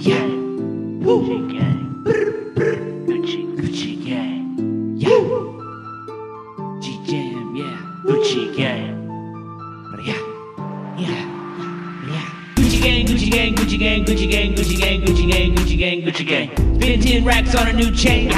Yeah. Gucci gang. Gucci, Gucci gang. Yeah. G Jam, yeah. Gucci gang. Yeah. Yeah. Yeah. Gucci gang, Gucci gang, Gucci gang, Gucci gang, Gucci gang, Gucci gang, Gucci gang, Gucci gang. Spend 10 racks on a new chain.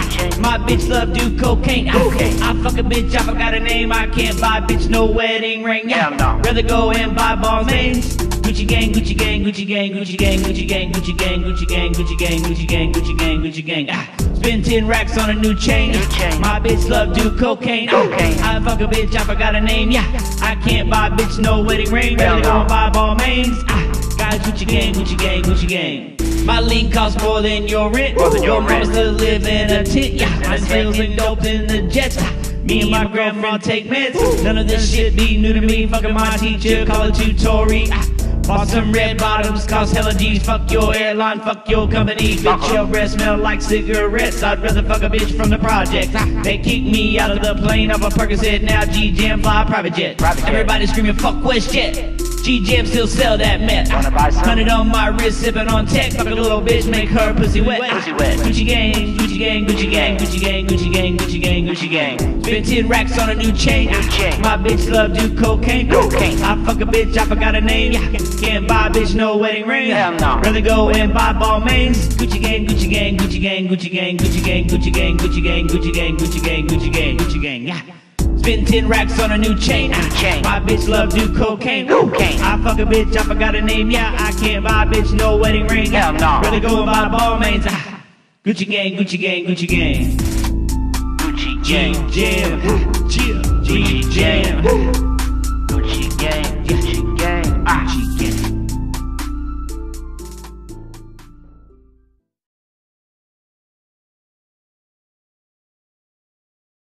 My bitch love do cocaine. Okay. I fuck a bitch, I forgot her name. I can't buy bitch no wedding ring. Hell no. Rather go and buy Balmain's. Gucci gang, Gucci gang, Gucci gang, Gucci gang, Gucci gang, Gucci gang, Gucci gang, Gucci gang, Gucci gang, Gucci gang, Gucci gang. Ah, spend 10 racks on a new chain. My bitch love do cocaine. I fuck a bitch, I forgot her name. Yeah, I can't buy bitch no wedding ring. Hell Rather go no. and buy Balmain's. Ah, guys, Gucci gang, Gucci gang, Gucci gang. My link costs more than your rent. More than your rent. still live in a tent. Yeah, my sales and dope in the jets. Ah, Me and my grandma take meds. None of this shit be new to me. Fucking my teacher, call it tutori. Ah, Bought some red bottoms, cost hella G's. Fuck your airline, fuck your company. Bitch, uh-huh. your breath smell like cigarettes. I'd rather fuck a bitch from the project. They kicked me out of the plane off a Percocet. Now GJAM fly private jet. Private jet. Everybody screaming fuck WestJet. GJAM still sell that meth. Wanna buy some? Hundred on my wrist, sipping on tech. Fuck a little bitch, make her pussy wet. Pussy wet. Gucci gang, Gucci gang, Gucci gang, Gucci gang, Gucci gang, Gucci gang, Gucci gang. Spent 10 racks on a new chain. New chain. My bitch love do cocaine. Cocaine. I fuck a bitch, I forgot her name. Yeah, can't buy a bitch no wedding ring. Hell no. Rather go and buy Balmain's. Gucci gang, Gucci gang, Gucci gang, Gucci gang, Gucci gang, Gucci gang, Gucci gang, Gucci gang, Gucci gang, Gucci gang, Gucci gang. Yeah. Spend 10 racks on a new chain. New chain. My bitch love do cocaine. Cocaine. I fuck a bitch, I forgot her name. Yeah, I can't buy a bitch no wedding ring. Hell no. Rather go and buy Balmain's. Ah. Gucci gang, Gucci gang, Gucci gang. Gucci Gang gang. Jam.